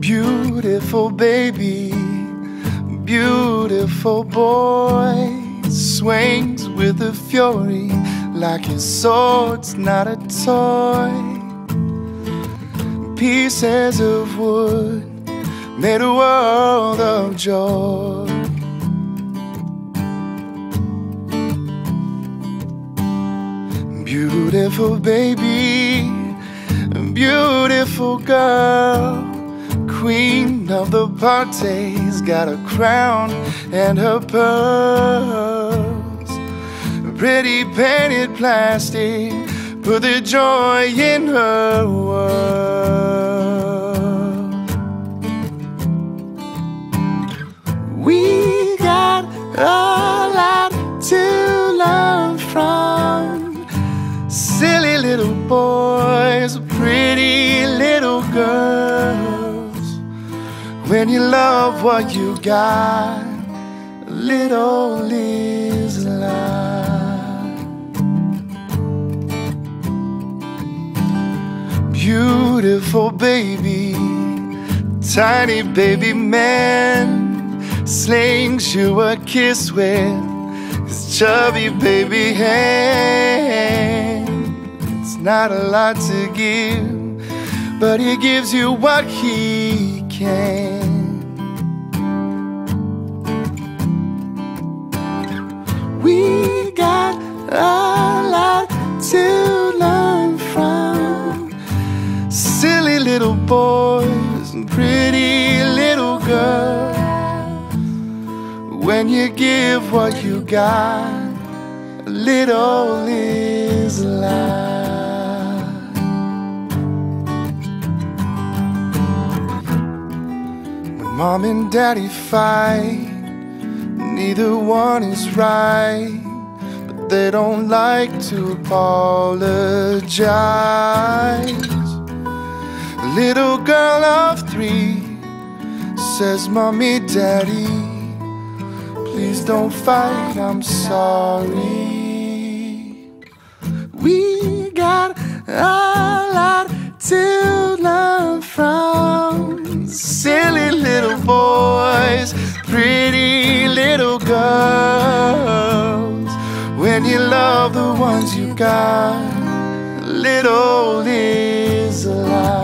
Beautiful baby, beautiful boy, swings with a fury like his sword's not a toy. Pieces of wood made a world of joy. Beautiful baby, beautiful girl queen of the party's got a crown and her pearls. Pretty painted plastic, put the joy in her world. A lot to learn from silly little boys, pretty little girls. When you love what you got, little is life. Beautiful baby, tiny baby man, slings you a kiss with his chubby baby hand. It's not a lot to give, but he gives you what he can. We got a lot to learn from silly little boys and pretty little girls. When you give what you got, a little is life. Mom and daddy fight, neither one is right, but they don't like to apologize. A little girl of three says, Mommy, Daddy, please don't fight, I'm sorry. We got a lot to learn from silly little boys, pretty little girls. When you love the ones you got, little is alive.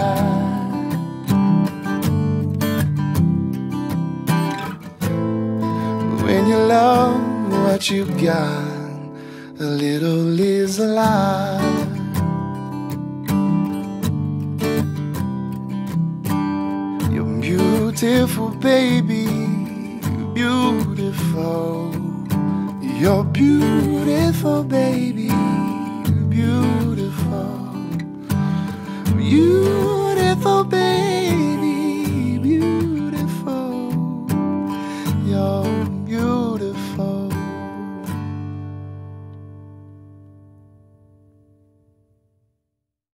Love what you got, a little is alive. Your beautiful baby, beautiful. You're beautiful, baby, beautiful, beautiful baby.